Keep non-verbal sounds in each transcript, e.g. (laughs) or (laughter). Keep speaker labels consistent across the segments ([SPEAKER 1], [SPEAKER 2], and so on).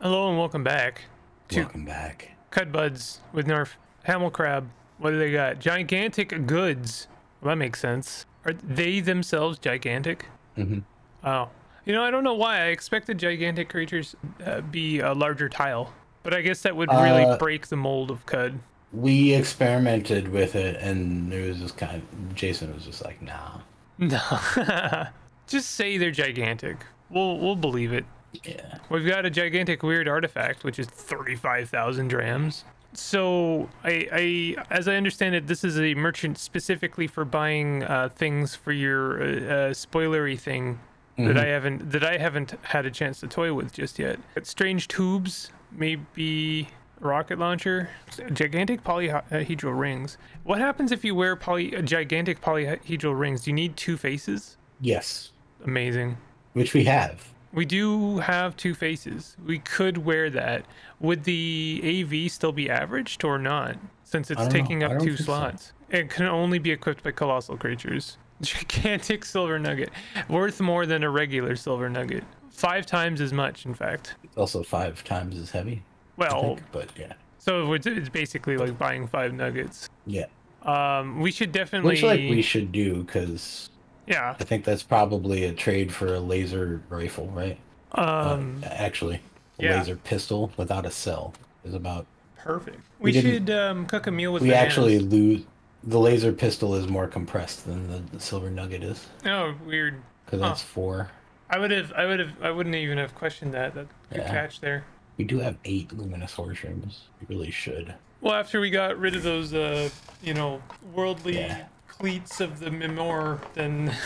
[SPEAKER 1] Hello and welcome back to
[SPEAKER 2] Welcome back.
[SPEAKER 1] Qud Buds with Gnarf. Hamel Crab. What do they got? Gigantic goods. Well, that makes sense. Are they themselves gigantic?
[SPEAKER 2] hmm
[SPEAKER 1] Oh. You know, I don't know why. I expected gigantic creatures uh, be a larger tile. But I guess that would really
[SPEAKER 2] Uh,
[SPEAKER 1] break the mold of Qud.
[SPEAKER 2] We experimented with it, and it was just kind of. Jason was just like, "Nah."
[SPEAKER 1] No. (laughs) Just say they're gigantic. We'll we'll believe it.
[SPEAKER 2] Yeah.
[SPEAKER 1] We've got a gigantic weird artifact, which is 35,000 drams. So, I, I, as I understand it, this is a merchant specifically for buying uh, things for your uh, uh, spoilery thing that I haven't that I haven't had a chance to toy with just yet. Strange tubes, maybe rocket launcher, gigantic polyhedral rings. What happens if you wear poly uh, gigantic polyhedral rings? Do you need two faces?
[SPEAKER 2] Yes.
[SPEAKER 1] Amazing.
[SPEAKER 2] Which we have.
[SPEAKER 1] We do have two faces. We could wear that. Would the AV still be averaged or not? Since it's
[SPEAKER 2] don't know.
[SPEAKER 1] taking up two
[SPEAKER 2] think so.
[SPEAKER 1] slots. It can only be equipped by colossal creatures. (laughs) Gigantic silver nugget. Worth more than a regular silver nugget. Five times as much, in fact.
[SPEAKER 2] It's also five times as heavy.
[SPEAKER 1] Well,
[SPEAKER 2] think, but yeah.
[SPEAKER 1] so it's, it's basically like buying five nuggets.
[SPEAKER 2] Yeah.
[SPEAKER 1] Um, we should definitely.
[SPEAKER 2] Which like we should do because
[SPEAKER 1] yeah.
[SPEAKER 2] I think that's probably a trade for a laser rifle, right?
[SPEAKER 1] Um,
[SPEAKER 2] uh, actually, a
[SPEAKER 1] yeah.
[SPEAKER 2] laser pistol without a cell is about.
[SPEAKER 1] perfect. We,
[SPEAKER 2] we
[SPEAKER 1] should um, cook a meal with
[SPEAKER 2] We
[SPEAKER 1] bananas.
[SPEAKER 2] actually lose. The laser pistol is more compressed than the, the silver nugget is
[SPEAKER 1] Oh, weird.
[SPEAKER 2] because
[SPEAKER 1] Huh.
[SPEAKER 2] that's four.
[SPEAKER 1] I would have, I would have, I wouldn't even have questioned that. That good
[SPEAKER 2] Yeah.
[SPEAKER 1] catch there.
[SPEAKER 2] We do have eight luminous hoarshrooms. We really should.
[SPEAKER 1] Well, after we got rid of those, uh, you know, worldly
[SPEAKER 2] Yeah.
[SPEAKER 1] Cleats of the Mimor, then. (laughs)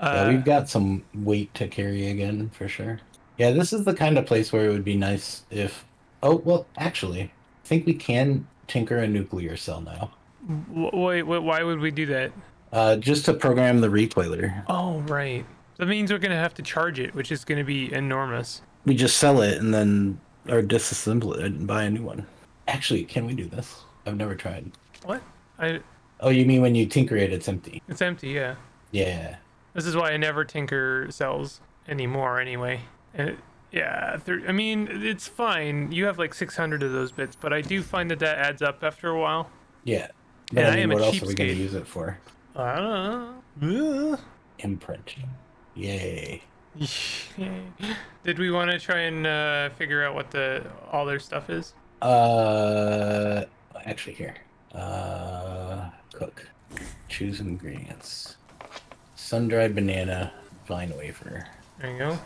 [SPEAKER 2] Yeah,
[SPEAKER 1] uh,
[SPEAKER 2] we've got some weight to carry again for sure. Yeah, this is the kind of place where it would be nice if. Oh well, actually, I think we can tinker a nuclear cell now.
[SPEAKER 1] wait, wait, why would we do that?
[SPEAKER 2] Uh, just to program the recoiler.
[SPEAKER 1] Oh, right. That means we're gonna have to charge it, which is gonna be enormous.
[SPEAKER 2] We just sell it and then or disassemble it and buy a new one. Actually, can we do this? I've never tried.
[SPEAKER 1] What? I?
[SPEAKER 2] Oh, you mean when you tinker it, it's empty?
[SPEAKER 1] It's empty. Yeah.
[SPEAKER 2] Yeah.
[SPEAKER 1] This is why I never tinker cells anymore. Anyway. And it, yeah. Thir- I mean, it's fine. You have like 600 of those bits, but I do find that that adds up after a while.
[SPEAKER 2] Yeah. But
[SPEAKER 1] And I
[SPEAKER 2] I mean,
[SPEAKER 1] am a
[SPEAKER 2] what else are we going to use it for?
[SPEAKER 1] I don't know.
[SPEAKER 2] Imprint. (laughs) Yay.
[SPEAKER 1] Did we want to try and uh, figure out what the all their stuff is?
[SPEAKER 2] Uh, actually, here. Uh, cook. Choose ingredients. Sun dried banana, vine wafer.
[SPEAKER 1] There you go.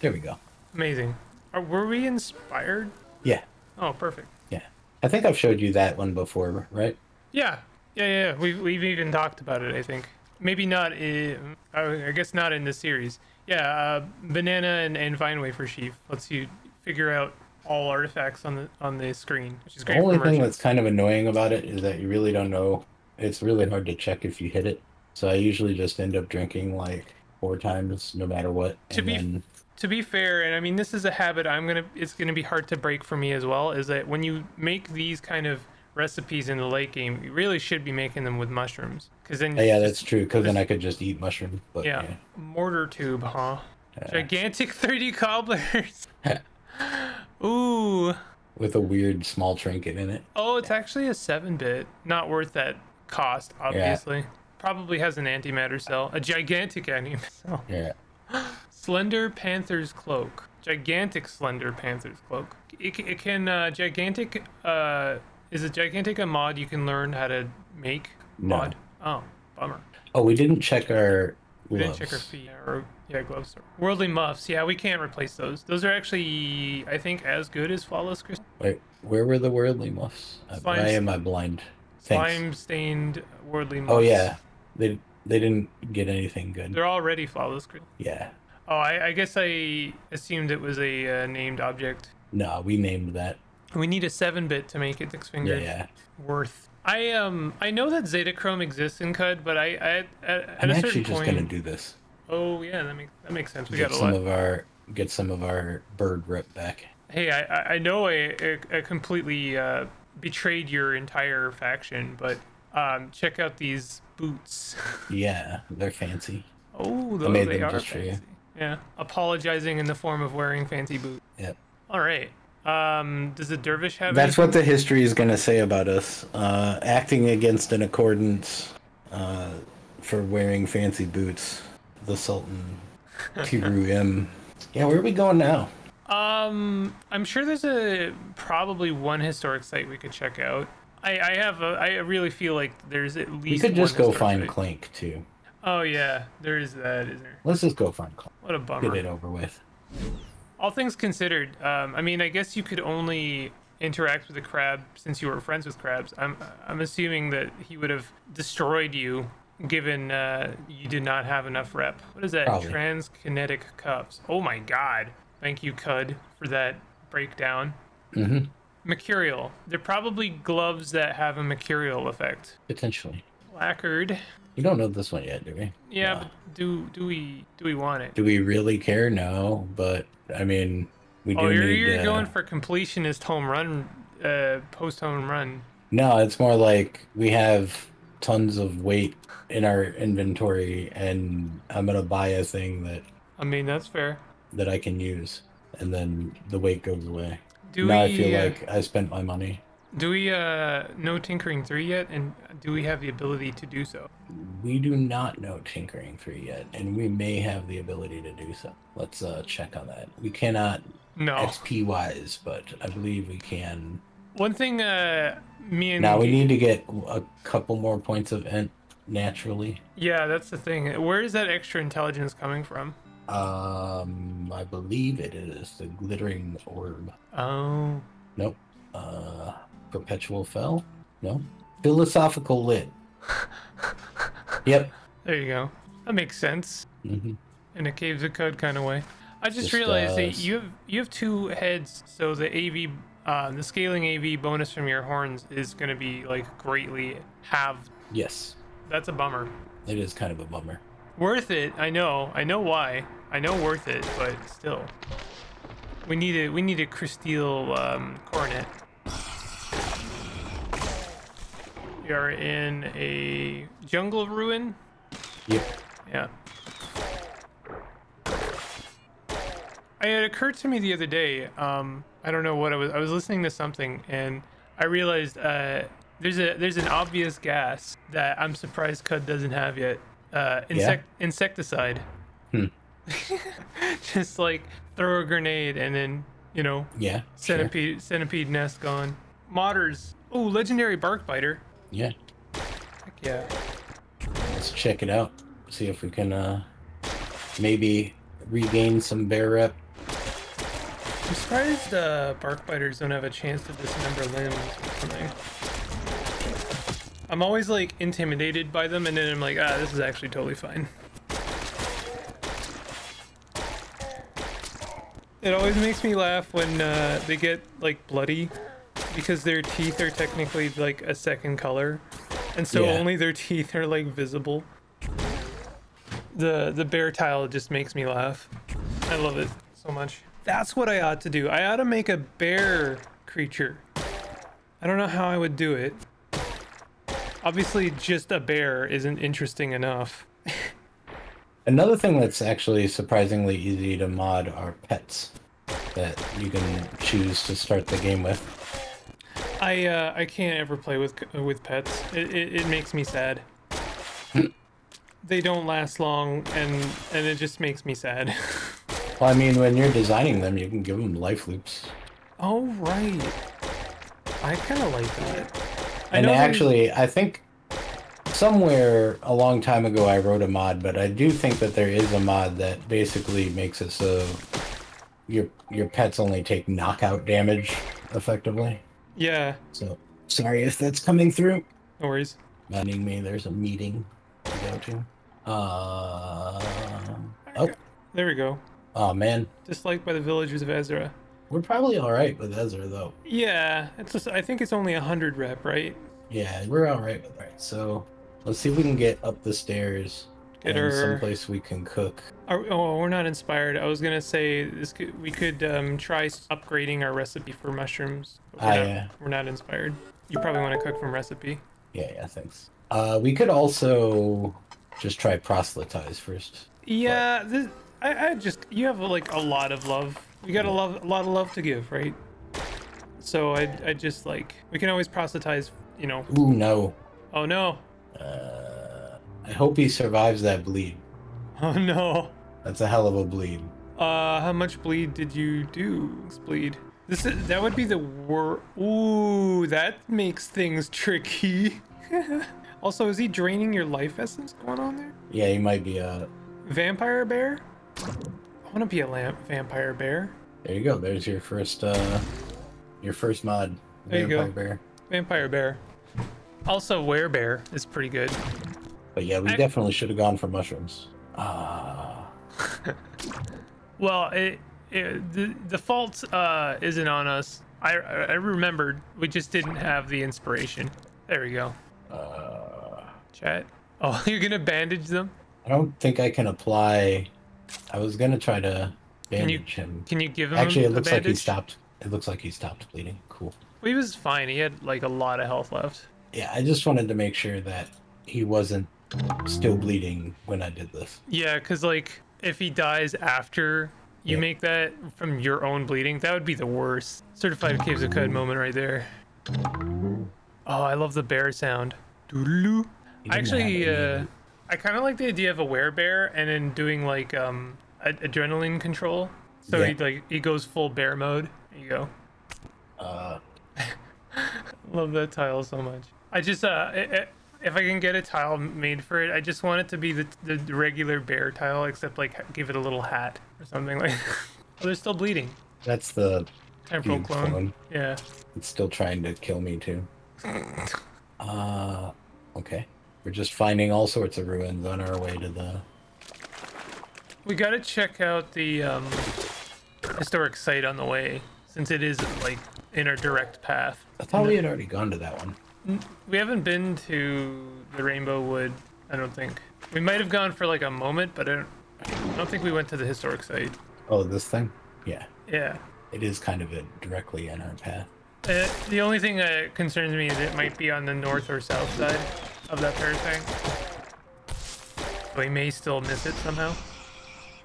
[SPEAKER 2] There we go.
[SPEAKER 1] Amazing. Are, were we inspired?
[SPEAKER 2] Yeah,
[SPEAKER 1] Oh, perfect.
[SPEAKER 2] yeah. I think I've showed you that one before, right?
[SPEAKER 1] Yeah, yeah, yeah. We've we've even talked about it. I think maybe not. In, I guess not in the series. Yeah, uh, banana and, and vine wafer sheaf lets you figure out all artifacts on the on the screen, which is
[SPEAKER 2] The
[SPEAKER 1] great
[SPEAKER 2] only thing that's kind of annoying about it is that you really don't know. It's really hard to check if you hit it. So I usually just end up drinking like four times, no matter what.
[SPEAKER 1] To be-
[SPEAKER 2] then,
[SPEAKER 1] to be fair, and I mean this is a habit I'm gonna it's gonna be hard to break for me as well, is that when you make these kind of recipes in the late game, you really should be making them with mushrooms, because then
[SPEAKER 2] Oh, yeah, that's true. Because then I could just eat mushrooms. But
[SPEAKER 1] yeah.
[SPEAKER 2] yeah,
[SPEAKER 1] mortar tube, huh? Gigantic (laughs) 3D cobblers. (laughs) Ooh.
[SPEAKER 2] with a weird small trinket in it.
[SPEAKER 1] Oh, it's actually a 7 bit. Not worth that cost, obviously. Probably has an antimatter cell. A gigantic antimatter cell.
[SPEAKER 2] Yeah. (gasps)
[SPEAKER 1] Slender Panther's Cloak. Gigantic Slender Panther's Cloak. It, it can, uh, gigantic, uh, is it gigantic a mod you can learn how to make?
[SPEAKER 2] No.
[SPEAKER 1] Mod? Oh, bummer.
[SPEAKER 2] Oh, we didn't check our
[SPEAKER 1] We
[SPEAKER 2] gloves.
[SPEAKER 1] didn't check our feet. Or, yeah, gloves. Worldly Muffs. Yeah, we can't replace those. Those are actually, I think, as good as Flawless Crystal.
[SPEAKER 2] Wait, where were the worldly muffs?
[SPEAKER 1] Slime-
[SPEAKER 2] Why am I blind? Thanks.
[SPEAKER 1] Slime stained Worldly Muffs.
[SPEAKER 2] Oh yeah, they they didn't get anything good.
[SPEAKER 1] They're already Flawless Crystal.
[SPEAKER 2] Yeah.
[SPEAKER 1] Oh, I, I guess I assumed it was a uh, named object.
[SPEAKER 2] No, we named that.
[SPEAKER 1] We need a 7 bit to make it six
[SPEAKER 2] Yeah, yeah.
[SPEAKER 1] worth. I um I know that Zetachrome exists in Qud, but I, I at, at
[SPEAKER 2] I'm
[SPEAKER 1] a
[SPEAKER 2] actually just
[SPEAKER 1] point.
[SPEAKER 2] gonna do this.
[SPEAKER 1] Oh yeah, that makes that makes sense. We
[SPEAKER 2] Get
[SPEAKER 1] got a
[SPEAKER 2] some
[SPEAKER 1] lot.
[SPEAKER 2] of our get some of our bird rep back.
[SPEAKER 1] Hey, I I- I know I, I, I completely uh, betrayed your entire faction, but um check out these boots. (laughs)
[SPEAKER 2] Yeah, they're fancy.
[SPEAKER 1] oh, those
[SPEAKER 2] made
[SPEAKER 1] they
[SPEAKER 2] them
[SPEAKER 1] are
[SPEAKER 2] just for you.
[SPEAKER 1] fancy. Yeah, apologizing in the form of wearing fancy boots.
[SPEAKER 2] Yep.
[SPEAKER 1] All right. Um, does the dervish have?
[SPEAKER 2] That's
[SPEAKER 1] anything?
[SPEAKER 2] what the history is going to say about us. Uh, acting against an accordance uh, for wearing fancy boots. The Sultan Tiru (laughs) M. Yeah, where are we going now?
[SPEAKER 1] Um, I'm sure there's a probably one historic site we could check out. I I have a, I really feel like there's at least.
[SPEAKER 2] We could just go find
[SPEAKER 1] site.
[SPEAKER 2] Clank too.
[SPEAKER 1] Oh yeah, there is that, isn't there?
[SPEAKER 2] Let's just go find Clank.
[SPEAKER 1] What a bummer.
[SPEAKER 2] Get it over with.
[SPEAKER 1] All things considered, um, I mean, I guess you could only interact with a crab since you were friends with crabs. I'm I'm assuming that he would have destroyed you, given uh, you did not have enough rep. What is that?
[SPEAKER 2] Probably.
[SPEAKER 1] Transkinetic cups. Oh my god! Thank you, Qud, for that breakdown.
[SPEAKER 2] hmm
[SPEAKER 1] Mercurial. They're probably gloves that have a mercurial effect.
[SPEAKER 2] Potentially.
[SPEAKER 1] Lacquered.
[SPEAKER 2] You don't know this one yet, do we?
[SPEAKER 1] Yeah,
[SPEAKER 2] No.
[SPEAKER 1] do do we do we want it?
[SPEAKER 2] Do we really care? No, but I mean, we do
[SPEAKER 1] Oh, you're,
[SPEAKER 2] need.
[SPEAKER 1] you're
[SPEAKER 2] uh,
[SPEAKER 1] going for completionist home run, uh, post home run.
[SPEAKER 2] No, it's more like we have tons of weight in our inventory, and I'm gonna buy a thing that
[SPEAKER 1] I mean, that's fair.
[SPEAKER 2] that I can use, and then the weight goes away.
[SPEAKER 1] Do
[SPEAKER 2] now
[SPEAKER 1] we
[SPEAKER 2] I feel
[SPEAKER 1] uh,
[SPEAKER 2] like I spent my money.
[SPEAKER 1] Do we uh know tinkering three yet, and do we have the ability to do so?
[SPEAKER 2] We do not know Tinkering 3 yet, and we may have the ability to do so. Let's uh, check on that. We cannot
[SPEAKER 1] No.
[SPEAKER 2] XP wise, but I believe we can.
[SPEAKER 1] One thing, uh, me and
[SPEAKER 2] Now we need to get a couple more points of ent naturally.
[SPEAKER 1] yeah, that's the thing. Where is that extra intelligence coming from?
[SPEAKER 2] Um, I believe it is the glittering orb.
[SPEAKER 1] Oh,
[SPEAKER 2] Nope. Uh, perpetual fell. No. Philosophical lit. (laughs) Yep.
[SPEAKER 1] there you go. That makes sense
[SPEAKER 2] Mm-hmm.
[SPEAKER 1] in a caves of Qud kind of way. I just
[SPEAKER 2] This
[SPEAKER 1] realized that you have you have two heads, so the AV, uh, the scaling AV bonus from your horns is going to be like greatly halved.
[SPEAKER 2] Yes.
[SPEAKER 1] That's a bummer.
[SPEAKER 2] It is kind of a bummer.
[SPEAKER 1] Worth it. I know. I know why. I know worth it, but still. We need a we need a Crysteel um, coronet. We are in a jungle ruin.
[SPEAKER 2] Yep.
[SPEAKER 1] Yeah. I, it occurred to me the other day. Um, I don't know what I was. I was listening to something, and I realized uh, there's a there's an obvious gas that I'm surprised Qud doesn't have yet. Uh, insect insecticide.
[SPEAKER 2] Hmm. (laughs)
[SPEAKER 1] Just like throw a grenade and then you know
[SPEAKER 2] Yeah. sure.
[SPEAKER 1] centipede centipede nest gone. Modders. Oh, legendary bark biter.
[SPEAKER 2] Yeah.
[SPEAKER 1] Heck yeah.
[SPEAKER 2] Let's check it out. See if we can uh maybe regain some bear rep.
[SPEAKER 1] I'm surprised uh, bark biters don't have a chance to dismember limbs or something. I'm always like intimidated by them, and then I'm like, ah, this is actually totally fine. It always makes me laugh when uh, they get like bloody, because their teeth are technically like a second color, and so
[SPEAKER 2] Yeah.
[SPEAKER 1] only their teeth are like visible. The the bear tile just makes me laugh. I love it so much. That's what I ought to do. I ought to make a bear creature. I don't know how I would do it. Obviously, just a bear isn't interesting enough. (laughs)
[SPEAKER 2] Another thing that's actually surprisingly easy to mod are pets that you can choose to start the game with.
[SPEAKER 1] I uh, I can't ever play with with pets. It, it, it makes me sad. (laughs) they don't last long, and and it just makes me sad. (laughs)
[SPEAKER 2] Well, I mean, when you're designing them, you can give them life loops.
[SPEAKER 1] oh right. I kind of like that. I
[SPEAKER 2] And actually, I think somewhere a long time ago I wrote a mod, but I do think that there is a mod that basically makes it so your your pets only take knockout damage effectively.
[SPEAKER 1] Yeah.
[SPEAKER 2] So sorry if that's coming through.
[SPEAKER 1] No worries.
[SPEAKER 2] Minding me, there's a meeting to go to. Uh, oh,
[SPEAKER 1] There we go.
[SPEAKER 2] oh man,
[SPEAKER 1] Disliked by the villagers of Ezra.
[SPEAKER 2] we're probably all right with Ezra though.
[SPEAKER 1] Yeah, it's just I think it's only a hundred rep, right?
[SPEAKER 2] Yeah, we're all right with that. So let's see if we can get up the stairs
[SPEAKER 1] Her-
[SPEAKER 2] someplace we can cook.
[SPEAKER 1] Are, oh, we're not inspired. I was gonna say this could, we could um, try upgrading our recipe for mushrooms. We're,
[SPEAKER 2] Ah,
[SPEAKER 1] not,
[SPEAKER 2] yeah.
[SPEAKER 1] we're not inspired. You probably want to cook from recipe.
[SPEAKER 2] Yeah, yeah, thanks. Uh, we could also just try proselytize first.
[SPEAKER 1] Yeah, this, I, I just you have like a lot of love. You got a love, a lot of love to give, right? So I, I just like we can always proselytize, you know.
[SPEAKER 2] Ooh, no.
[SPEAKER 1] Oh no,
[SPEAKER 2] Uh, I hope he survives that bleed. (laughs)
[SPEAKER 1] oh no.
[SPEAKER 2] That's a hell of a bleed.
[SPEAKER 1] Uh, how much bleed did you do? Bleed. This is that would be the wor. Ooh, that makes things tricky. (laughs) also, is he draining your life essence going on there?
[SPEAKER 2] Yeah, he might be a.
[SPEAKER 1] Vampire bear? I want to be a lamp vampire bear.
[SPEAKER 2] There you go. There's your first, uh, your first mod.
[SPEAKER 1] There you go.
[SPEAKER 2] Vampire Bear.
[SPEAKER 1] Vampire bear. Also, werebear is pretty good.
[SPEAKER 2] But yeah, we
[SPEAKER 1] I-
[SPEAKER 2] definitely should have gone for mushrooms. Ah, (laughs)
[SPEAKER 1] Well, it, it the the fault uh, isn't on us. I I remembered we just didn't have the inspiration. There we go.
[SPEAKER 2] uh,
[SPEAKER 1] Chat. Oh, (laughs) you're gonna bandage them?
[SPEAKER 2] I don't think I can apply. I was gonna try to
[SPEAKER 1] Can you-
[SPEAKER 2] bandage him.
[SPEAKER 1] Can you give him?
[SPEAKER 2] Actually, it
[SPEAKER 1] a
[SPEAKER 2] looks like he stopped. It looks like he stopped bleeding. Cool.
[SPEAKER 1] Well, he was fine. He had like a lot of health left.
[SPEAKER 2] Yeah, I just wanted to make sure that he wasn't still bleeding when I did this.
[SPEAKER 1] Yeah, because like if he dies after you
[SPEAKER 2] Yeah.
[SPEAKER 1] make that from your own bleeding, that would be the worst. Certified Caves of Qud moment right there. Oh, I love the bear sound. Doodaloo. I actually, uh, I kind of like the idea of a werebear and then doing like um ad- adrenaline control. So
[SPEAKER 2] Yeah.
[SPEAKER 1] he like he goes full bear mode. There you go.
[SPEAKER 2] uh, (laughs)
[SPEAKER 1] Love that tile so much. I just uh, i i if I can get a tile made for it, I just want it to be the the regular bear tile, except like give it a little hat or something like. oh, (laughs) they're still bleeding.
[SPEAKER 2] that's the
[SPEAKER 1] Temporal clone.
[SPEAKER 2] clone.
[SPEAKER 1] Yeah.
[SPEAKER 2] It's still trying to kill me too. (laughs) Uh, okay. We're just finding all sorts of ruins on our way to the.
[SPEAKER 1] We gotta check out the um, historic site on the way, since it is like in our direct path.
[SPEAKER 2] I thought we had already gone to that one.
[SPEAKER 1] We haven't been to the Rainbow Wood. I don't think. We might have gone for like a moment, but I don't. I don't think we went to the historic site.
[SPEAKER 2] Oh, this thing? Yeah.
[SPEAKER 1] Yeah.
[SPEAKER 2] It is kind of it directly in our path.
[SPEAKER 1] Uh, the only thing that concerns me is it might be on the north or south side of that fair thing. We may still miss it somehow.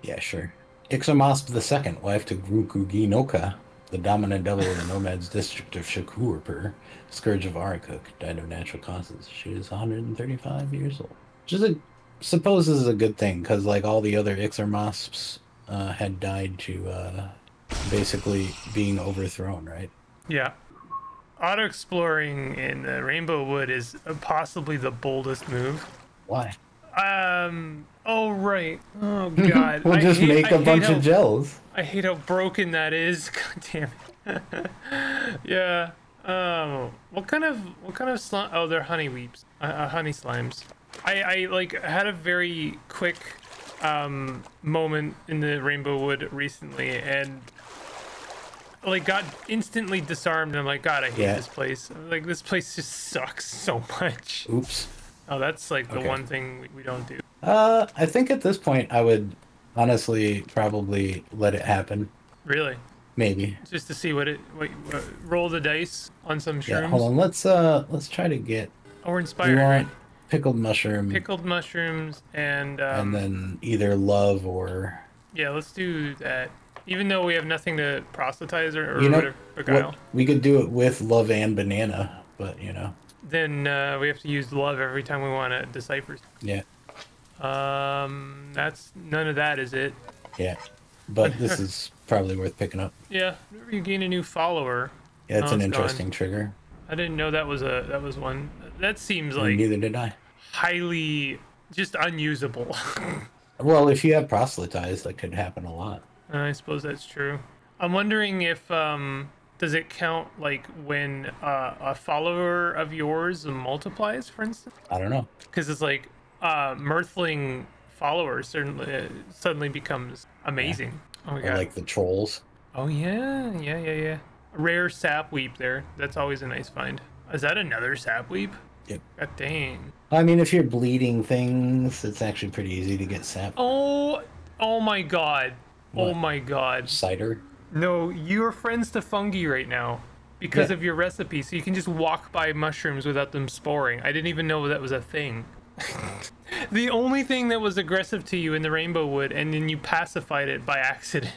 [SPEAKER 2] Yeah, sure. Ixamasp the second, wife to Grukugi Noka, the dominant devil of the nomads district of Shakurpur, scourge of Arakuk, died of natural causes. She is 135 years old. Which is a, suppose this is a good thing, because like all the other Ixomosps uh, had died to uh, basically being overthrown, right?
[SPEAKER 1] Yeah. Auto exploring in the Rainbow Wood is uh, possibly the boldest move.
[SPEAKER 2] Why?
[SPEAKER 1] Um. Oh right. Oh (laughs) god.
[SPEAKER 2] we'll
[SPEAKER 1] I
[SPEAKER 2] just
[SPEAKER 1] hate-
[SPEAKER 2] make
[SPEAKER 1] I
[SPEAKER 2] a
[SPEAKER 1] hate
[SPEAKER 2] bunch
[SPEAKER 1] how-
[SPEAKER 2] of gels.
[SPEAKER 1] I hate how broken that is. (laughs) God damn it. (laughs) yeah. Um. What kind of what kind of slime? Oh, they're honey weeps. Uh, uh, honey slimes. I I like had a very quick um moment in the Rainbow Wood recently, and like got instantly disarmed. And I'm like, God, I hate
[SPEAKER 2] Yeah.
[SPEAKER 1] this place. Like this place just sucks so much.
[SPEAKER 2] Oops.
[SPEAKER 1] Oh, that's like the
[SPEAKER 2] Okay.
[SPEAKER 1] one thing we, we don't do.
[SPEAKER 2] Uh, I think at this point I would honestly probably let it happen.
[SPEAKER 1] Really.
[SPEAKER 2] Maybe.
[SPEAKER 1] Just to see what it what, what, roll the dice on some shrooms.
[SPEAKER 2] Yeah, hold on. Let's uh let's try to get
[SPEAKER 1] Oh, we're
[SPEAKER 2] you
[SPEAKER 1] inspired, right?
[SPEAKER 2] want pickled mushroom
[SPEAKER 1] Pickled mushrooms and um,
[SPEAKER 2] and then either love or
[SPEAKER 1] yeah, let's do that. Even though we have nothing to proselytize or, or
[SPEAKER 2] you know
[SPEAKER 1] whatever,
[SPEAKER 2] what, we could do it with love and banana, but you know.
[SPEAKER 1] Then uh, we have to use love every time we want to decipher.
[SPEAKER 2] Yeah.
[SPEAKER 1] Um, that's none of that, is it?
[SPEAKER 2] Yeah. But this is probably worth picking up.
[SPEAKER 1] Yeah. Whenever you gain a new follower,
[SPEAKER 2] Yeah, it's
[SPEAKER 1] Oh,
[SPEAKER 2] an
[SPEAKER 1] it's gone.
[SPEAKER 2] interesting trigger.
[SPEAKER 1] I didn't know that was a that was one. That seems like
[SPEAKER 2] Neither did I.
[SPEAKER 1] highly just unusable. (laughs)
[SPEAKER 2] Well, if you have proselytized, that could happen a lot.
[SPEAKER 1] I suppose that's true. I'm wondering if um does it count like when uh, a follower of yours multiplies, for instance?
[SPEAKER 2] I don't know.
[SPEAKER 1] Because it's like uh, Mirthling follower certainly uh, suddenly becomes amazing. Oh my
[SPEAKER 2] Or
[SPEAKER 1] god!
[SPEAKER 2] like the trolls.
[SPEAKER 1] oh yeah, yeah, yeah, yeah. Rare sap weep there. That's always a nice find. Is that another sap weep?
[SPEAKER 2] Yep.
[SPEAKER 1] God dang.
[SPEAKER 2] I mean, if you're bleeding things, it's actually pretty easy to get sap
[SPEAKER 1] Oh, oh my god. Oh my god.
[SPEAKER 2] cider.
[SPEAKER 1] No, you're friends to fungi right now because
[SPEAKER 2] Yeah.
[SPEAKER 1] of your recipe, so you can just walk by mushrooms without them sporing. I didn't even know that was a thing. (laughs) the only thing that was aggressive to you in the Rainbow Wood, and then you pacified it by (laughs) accident.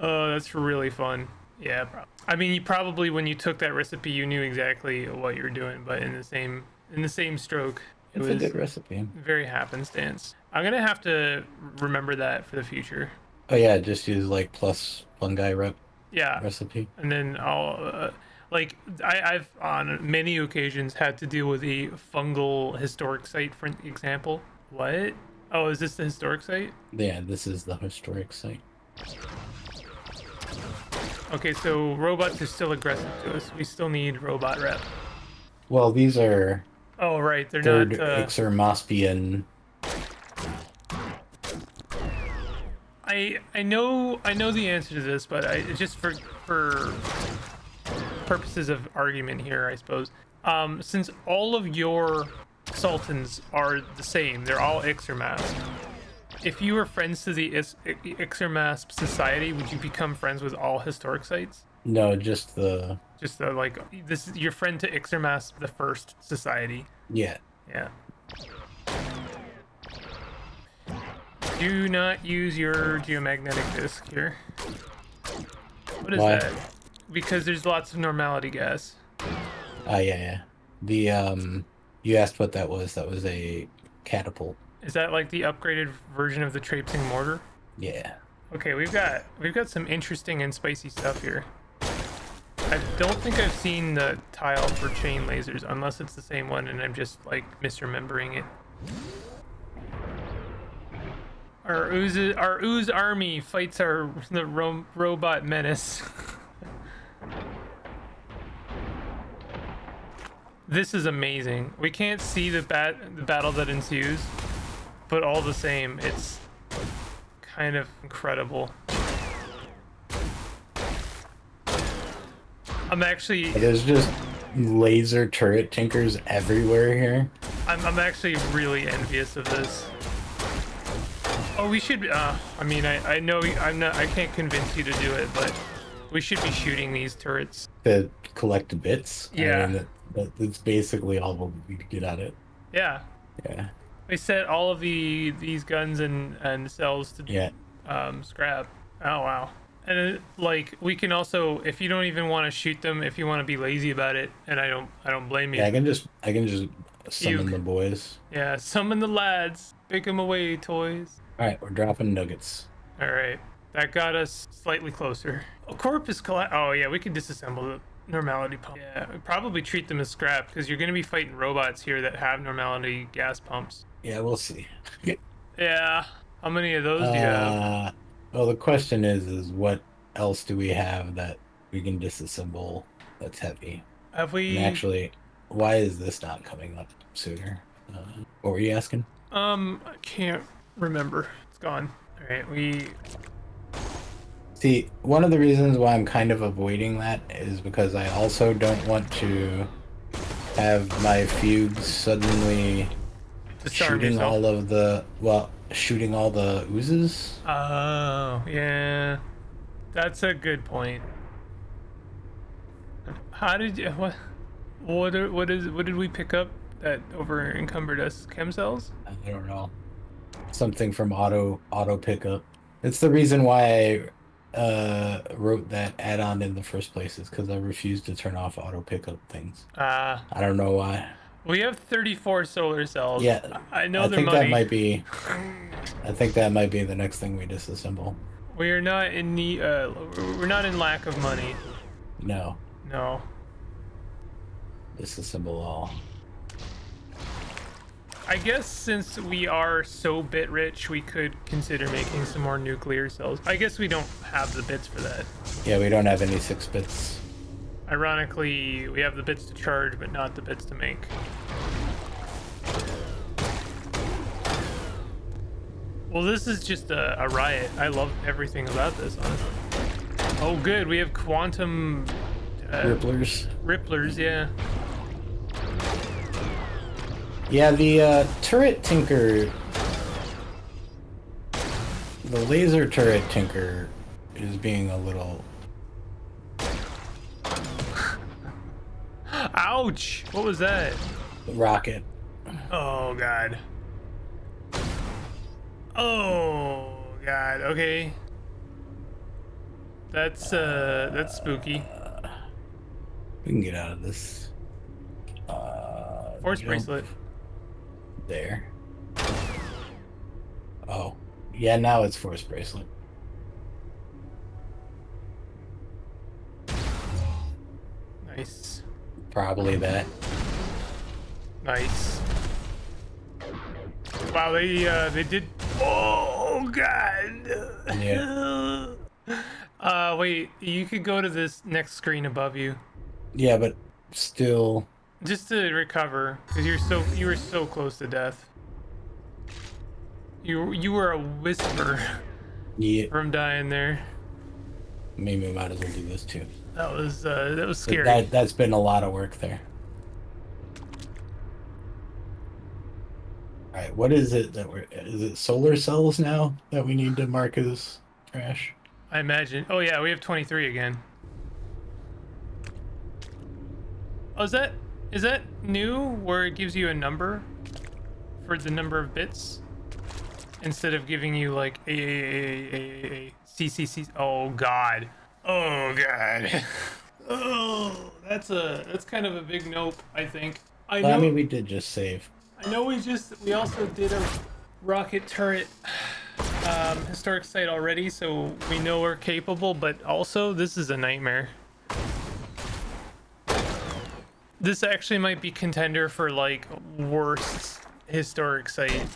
[SPEAKER 1] Oh, that's really fun. Yeah, prob- I mean, you probably when you took that recipe, you knew exactly what you were doing, but in the same in the same stroke, it
[SPEAKER 2] It's a good recipe.
[SPEAKER 1] very happenstance. I'm gonna have to remember that for the future.
[SPEAKER 2] Oh yeah, just use like plus fungi rep
[SPEAKER 1] Yeah,
[SPEAKER 2] recipe.
[SPEAKER 1] and then I'll uh, like I, I've on many occasions had to deal with a fungal historic site, for example. What? Oh, is this the historic site?
[SPEAKER 2] Yeah, this is the historic site.
[SPEAKER 1] Okay, so robots are still aggressive to us. We still need robot rep.
[SPEAKER 2] Well, these are
[SPEAKER 1] Oh, right, they're
[SPEAKER 2] third
[SPEAKER 1] not. Uh,
[SPEAKER 2] Ixermospian.
[SPEAKER 1] I I know I know the answer to this, but I just for for purposes of argument here, I suppose. Um, since all of your sultans are the same, they're all Ixermasp. If you were friends to the Is- Ixermasp society, would you become friends with all historic sites?
[SPEAKER 2] No, just the
[SPEAKER 1] Just uh, like this is your friend to Ixermasp, the first society.
[SPEAKER 2] yeah.
[SPEAKER 1] Yeah. Do not use your geomagnetic disk here. What is
[SPEAKER 2] Why?
[SPEAKER 1] that? Because there's lots of normality gas.
[SPEAKER 2] Ah, yeah, yeah. The um, you asked what that was. That was a catapult.
[SPEAKER 1] Is that like the upgraded version of the traipsing mortar?
[SPEAKER 2] Yeah.
[SPEAKER 1] Okay, we've got we've got some interesting and spicy stuff here. I don't think I've seen the tile for chain lasers, unless it's the same one and I'm just like misremembering it. Our ooze, our ooze army fights our the ro- robot menace. (laughs) this is amazing. We can't see the bat the battle that ensues, but all the same, it's kind of incredible. I'm actually
[SPEAKER 2] There's just laser turret tinkers everywhere here.
[SPEAKER 1] I'm, I'm actually really envious of this. Oh, we should. Uh, I mean, I, I know I'm not. I can't convince you to do it, but we should be shooting these turrets.
[SPEAKER 2] to collect bits.
[SPEAKER 1] Yeah.
[SPEAKER 2] I mean, that, that, that's basically all we get at it.
[SPEAKER 1] Yeah,
[SPEAKER 2] Yeah.
[SPEAKER 1] they set all of the these guns and and cells to
[SPEAKER 2] Yeah.
[SPEAKER 1] um, scrap. Oh wow. And it, like we can also, if you don't even want to shoot them, if you want to be lazy about it, and I don't, I don't blame you.
[SPEAKER 2] Yeah, I can just I can just summon
[SPEAKER 1] You-
[SPEAKER 2] the boys.
[SPEAKER 1] Yeah, summon the lads, pick them away, toys.
[SPEAKER 2] All right, we're dropping nuggets.
[SPEAKER 1] All right, that got us slightly closer. A corp is colla- Oh yeah, we can disassemble the normality pump. Yeah, we'd probably treat them as scrap because you're gonna be fighting robots here that have normality gas pumps.
[SPEAKER 2] Yeah, we'll see. (laughs)
[SPEAKER 1] Yeah, how many of those do you have?
[SPEAKER 2] Uh, well, the question is, is what else do we have that we can disassemble that's heavy?
[SPEAKER 1] Have we?
[SPEAKER 2] And actually, why is this not coming up sooner? Uh, what were you asking?
[SPEAKER 1] Um, I can't remember. It's gone. All right, we.
[SPEAKER 2] See, one of the reasons why I'm kind of avoiding that is because I also don't want to have my fugues suddenly shooting
[SPEAKER 1] yourself.
[SPEAKER 2] all of the well, shooting all the oozes.
[SPEAKER 1] Oh, yeah. That's a good point. How did you what what are, what is what did we pick up that over encumbered us? Chem cells?
[SPEAKER 2] I don't know. Something from auto auto pickup. It's the reason why I uh, wrote that add-on in the first place is because I refused to turn off auto pickup things.
[SPEAKER 1] Ah,
[SPEAKER 2] I don't know why.
[SPEAKER 1] we have 34 solar cells.
[SPEAKER 2] Yeah,
[SPEAKER 1] I I know
[SPEAKER 2] I think
[SPEAKER 1] money.
[SPEAKER 2] that might be. (laughs) I think that might be the next thing we disassemble.
[SPEAKER 1] We are not in need. Uh, we're not in lack of money.
[SPEAKER 2] No,
[SPEAKER 1] No.
[SPEAKER 2] disassemble all.
[SPEAKER 1] I guess since we are so bit rich, we could consider making some more nuclear cells. I guess we don't have the bits for that.
[SPEAKER 2] Yeah, we don't have any six bits.
[SPEAKER 1] Ironically, we have the bits to charge, but not the bits to make. Well, this is just a, a riot. I love everything about this, honestly. Oh, good. We have quantum uh,
[SPEAKER 2] Ripplers.
[SPEAKER 1] ripplers, yeah.
[SPEAKER 2] Yeah, the uh, turret tinker. The laser turret tinker is being a little. (laughs)
[SPEAKER 1] Ouch! What was that?
[SPEAKER 2] The rocket.
[SPEAKER 1] Oh, God. Oh god. Okay. That's uh that's spooky.
[SPEAKER 2] We can get out of this. Uh,
[SPEAKER 1] Force bracelet.
[SPEAKER 2] There. Oh. Yeah, now it's force bracelet.
[SPEAKER 1] Nice.
[SPEAKER 2] Probably that.
[SPEAKER 1] Nice. Wow, they uh they did Oh god.
[SPEAKER 2] Yeah. (laughs)
[SPEAKER 1] Uh wait, you could go to this next screen above you.
[SPEAKER 2] Yeah, but still.
[SPEAKER 1] Just to recover, because you're so you were so close to death. You you were a whisper
[SPEAKER 2] Yeah.
[SPEAKER 1] from dying there.
[SPEAKER 2] Maybe we might as well do this too.
[SPEAKER 1] That was uh that was scary
[SPEAKER 2] that, that's been a lot of work there. All right, what is it that we're? Is it solar cells now that we need to mark as trash?
[SPEAKER 1] I imagine. Oh yeah, we have 23 again. Oh, is that is that new where it gives you a number for the number of bits instead of giving you like a a a a, a c c c? Oh god. Oh god. (laughs) oh, that's a that's kind of a big nope. I think. I
[SPEAKER 2] Well,
[SPEAKER 1] know.
[SPEAKER 2] I mean, we did just save.
[SPEAKER 1] I know we just we also did a rocket turret um, historic site already, so we know we're capable. But also, this is a nightmare. This actually might be contender for like worst historic site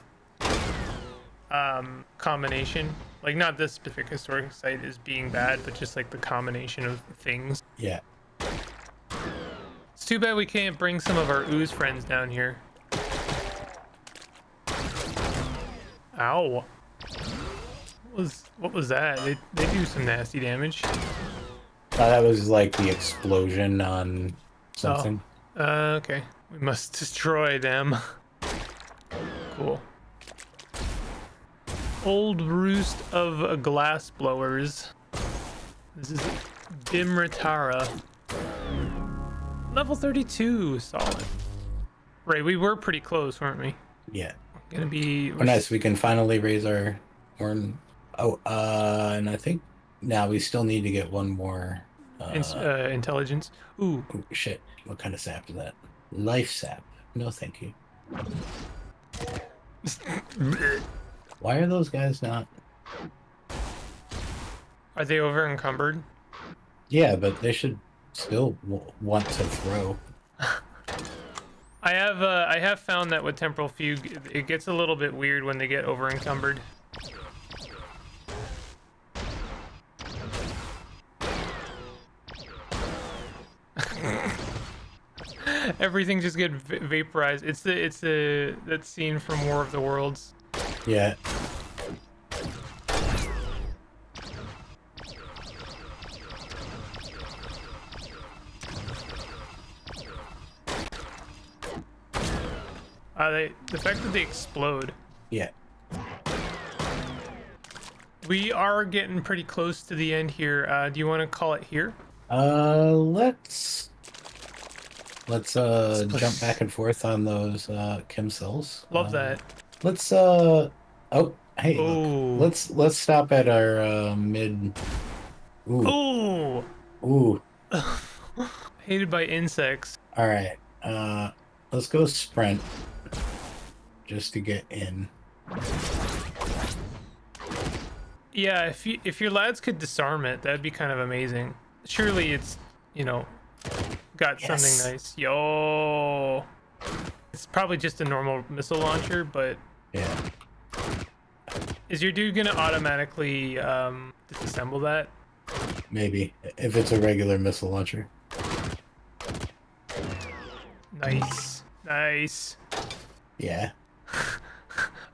[SPEAKER 1] um, combination. Like not this specific historic site is being bad, but just like the combination of things.
[SPEAKER 2] Yeah.
[SPEAKER 1] It's too bad we can't bring some of our ooze friends down here. Ow. What was what was that? They they do some nasty damage.
[SPEAKER 2] Thought that was like the explosion on something.
[SPEAKER 1] Uh, okay. We must (laughs) destroy them. Cool. Old roost of glass blowers. This is Dimritara. Level 32, solid. Right, we were pretty close, weren't we?
[SPEAKER 2] Yeah.
[SPEAKER 1] Gonna be.
[SPEAKER 2] Oh, nice. We can finally raise our horn. Oh, uh, and I think now we still need to get one more. Uh,
[SPEAKER 1] uh, intelligence. Ooh,
[SPEAKER 2] oh, shit. What kind of sap is that? Life sap. No, thank you. (laughs) Why are those guys not?
[SPEAKER 1] are they over encumbered?
[SPEAKER 2] Yeah, but they should still w- want to throw. (laughs)
[SPEAKER 1] I have uh, I have found that with temporal fugue, it gets a little bit weird when they get over encumbered. Everything just get v- vaporized. It's the it's the that scene from War of the Worlds.
[SPEAKER 2] Yeah.
[SPEAKER 1] Uh, they the fact that they explode.
[SPEAKER 2] Yeah.
[SPEAKER 1] We are getting pretty close to the end here. Uh, do you want to call it here?
[SPEAKER 2] Uh, let's let's (laughs) uh
[SPEAKER 1] Let's-
[SPEAKER 2] jump back and forth on those uh chem cells.
[SPEAKER 1] Love
[SPEAKER 2] Uh,
[SPEAKER 1] that.
[SPEAKER 2] Let's uh oh hey look. Let's let's stop at our uh, mid. Ooh
[SPEAKER 1] Ooh,
[SPEAKER 2] ooh. (laughs)
[SPEAKER 1] hated by insects.
[SPEAKER 2] All right. Uh, let's go sprint just to get in.
[SPEAKER 1] Yeah, if you if your lads could disarm it, that'd be kind of amazing. Surely it's you know got
[SPEAKER 2] Yes.
[SPEAKER 1] something nice. Yo, it's probably just a normal missile launcher, but
[SPEAKER 2] Yeah.
[SPEAKER 1] is your dude gonna automatically um, disassemble that?
[SPEAKER 2] Maybe if it's a regular missile launcher.
[SPEAKER 1] Nice, nice.
[SPEAKER 2] Yeah. (laughs)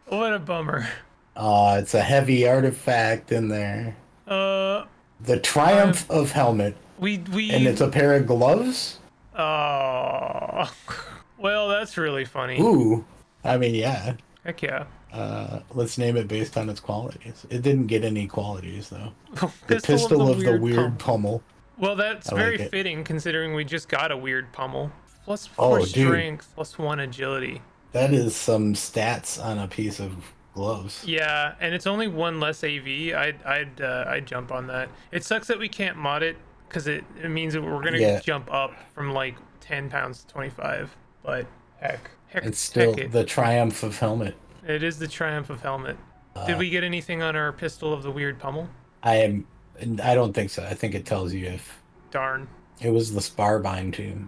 [SPEAKER 1] What a bummer.
[SPEAKER 2] Oh, it's a heavy artifact in there.
[SPEAKER 1] Uh,
[SPEAKER 2] The Triumph of Helmet,
[SPEAKER 1] we we.
[SPEAKER 2] and it's a pair of gloves.
[SPEAKER 1] Oh, (laughs) well, that's really funny.
[SPEAKER 2] Ooh. I mean, yeah.
[SPEAKER 1] Heck yeah.
[SPEAKER 2] Uh, let's name it based on its qualities. It didn't get any qualities though. (laughs) The
[SPEAKER 1] Pistol,
[SPEAKER 2] pistol, of the weird
[SPEAKER 1] pump.
[SPEAKER 2] pummel.
[SPEAKER 1] Well, that's
[SPEAKER 2] I
[SPEAKER 1] very
[SPEAKER 2] it.
[SPEAKER 1] fitting considering we just got a weird pummel. Plus
[SPEAKER 2] Oh,
[SPEAKER 1] four
[SPEAKER 2] dude.
[SPEAKER 1] strength, plus one agility.
[SPEAKER 2] That is some stats on a piece of gloves.
[SPEAKER 1] Yeah, and it's only one less AV. I'd I'd uh, I'd jump on that. It sucks that we can't mod it because it, it means that we're gonna
[SPEAKER 2] Yeah.
[SPEAKER 1] jump up from like 10 pounds to 25. But heck, heck,
[SPEAKER 2] It's still
[SPEAKER 1] heck it.
[SPEAKER 2] the triumph of helmet.
[SPEAKER 1] it is the triumph of helmet.
[SPEAKER 2] Uh,
[SPEAKER 1] Did we get anything on our pistol of the weird pummel?
[SPEAKER 2] I am. I don't think so. I think it tells you if
[SPEAKER 1] Darn.
[SPEAKER 2] it was the Sparbine too.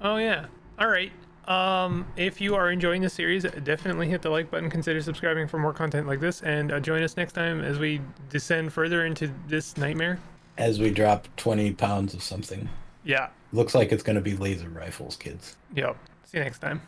[SPEAKER 1] Oh yeah. All right. Um, if you are enjoying the series, definitely hit the like button. Consider subscribing for more content like this, and uh, join us next time as we descend further into this nightmare.
[SPEAKER 2] As we drop 20 pounds of something.
[SPEAKER 1] Yeah.
[SPEAKER 2] Looks like it's going to be laser rifles, kids.
[SPEAKER 1] Yep. See you next time.